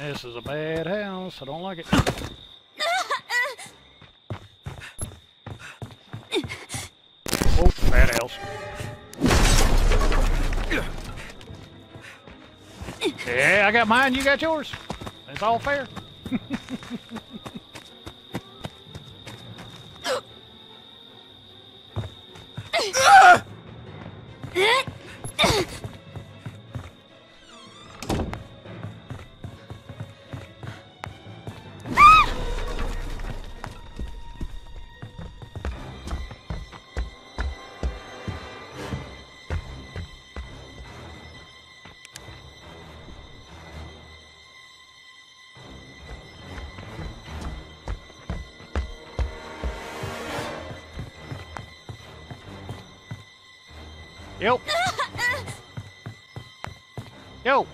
This is a bad house. I don't like it. Oh, bad house. Yeah, I got mine, you got yours. It's all fair. Yo. Yo.